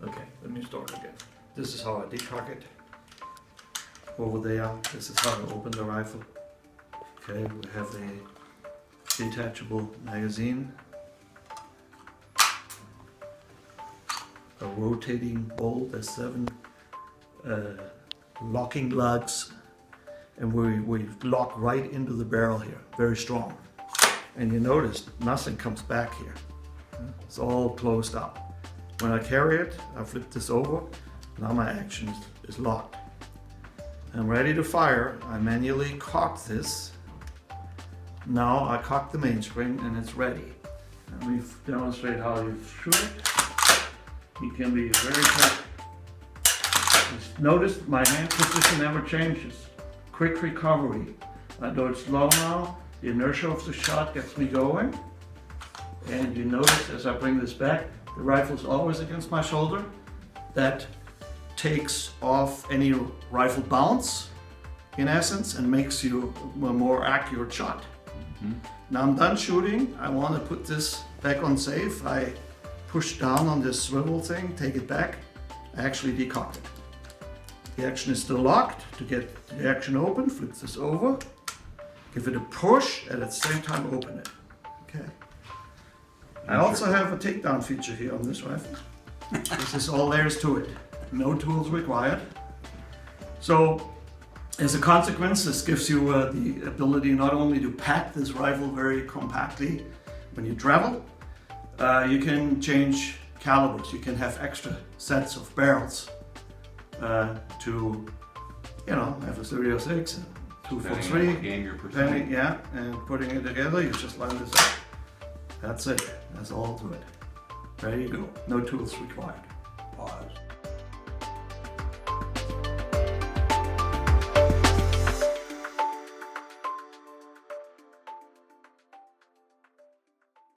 Okay, let me start again. This is how I decock it. Over there, this is how I open the rifle. Okay, we have a detachable magazine. A rotating bolt, there's seven uh, locking lugs. And we, we lock right into the barrel here, very strong. And you notice nothing comes back here. It's all closed up. When I carry it, I flip this over. Now my action is, is locked. I'm ready to fire. I manually cock this. Now I cock the mainspring and it's ready. Let me demonstrate how you shoot it. You can be very tight. Notice my hand position never changes. Quick recovery. I do it slow now. The inertia of the shot gets me going. And you notice as I bring this back, the rifle's always against my shoulder. That takes off any rifle bounce, in essence, and makes you a more accurate shot. Mm-hmm. Now I'm done shooting. I want to put this back on safe. I push down on this swivel thing, take it back. I actually decocked it. The action is still locked. To get the action open, flip this over, give it a push, and at the same time open it. Okay. I also have a takedown feature here on this rifle. this is all there is to it. No tools required. So, as a consequence, this gives you uh, the ability not only to pack this rifle very compactly when you travel, uh, you can change calibers. You can have extra sets of barrels uh, to, you know, have a 306 and two for Depending on three. what game you're Depending, yeah, and putting it together, you just line this up. That's it. That's all to it. There you go. No tools required.